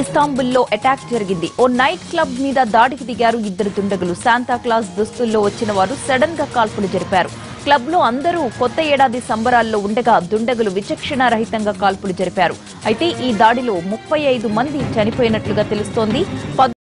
ఇస్తాంబుల్లో attack జరిగింది. ఓ night club మీద దాడికి దిగారు ఇద్దరు దుండగులు. శాంతాక్లాస్ దుస్తుల్లో వచ్చిన వారు సడన్గా కాల్పులు జరిపారు. క్లబ్లో అందరూ కొత్త ఏడాది సంబరాల్లో ఉండగా దుండగులు విచక్షణ రహితంగా కాల్పులు జరిపారు. అయితే ఈ దాడిలో ముప్పై ఐదు మంది చనిపోయినట్లుగా తెలుస్తోంది.